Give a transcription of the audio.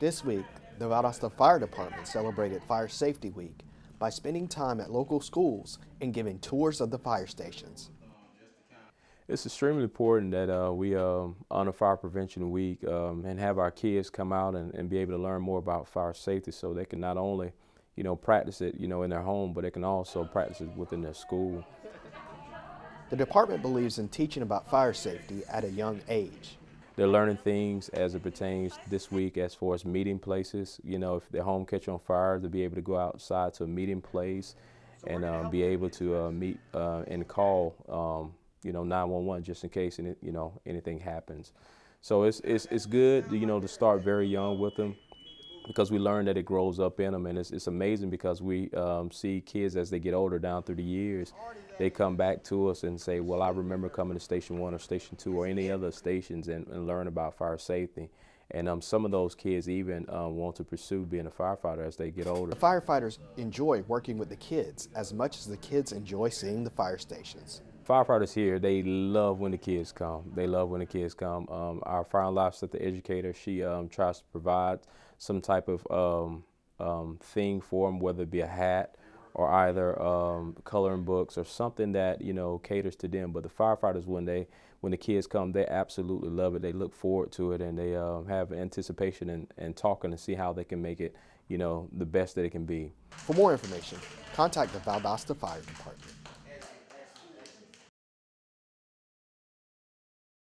This week, the Valdosta Fire Department celebrated Fire Safety Week by spending time at local schools and giving tours of the fire stations. It's extremely important that uh, we um, honor Fire Prevention Week um, and have our kids come out and, and, be able to learn more about fire safety so they can not only, you know, practice it, you know, in their home, but they can also practice it within their school. The department believes in teaching about fire safety at a young age. They're learning things as it pertains this week as far as meeting places. You know, if their home catch on fire, to be able to go outside to a meeting place and um, be able to uh, meet uh, and call, um, you know, 911 just in case you know anything happens. So it's, it's, it's good, you know, to start very young with them because we learn that it grows up in them and it's, it's amazing because we um, see kids as they get older down through the years they come back to us and say well i remember coming to station one or station two or any other stations and, and learn about fire safety and um, some of those kids even um, want to pursue being a firefighter as they get older. The firefighters enjoy working with the kids as much as the kids enjoy seeing the fire stations firefighters here, they love when the kids come. They love when the kids come. Um, our fire and life safety educator, she um, tries to provide some type of um, um, thing for them, whether it be a hat or either um, coloring books or something that you know caters to them. But the firefighters, when they when the kids come, they absolutely love it. They look forward to it, and they uh, have anticipation and, and talking to see how they can make it, you know, the best that it can be. For more information, contact the Valdosta Fire Department.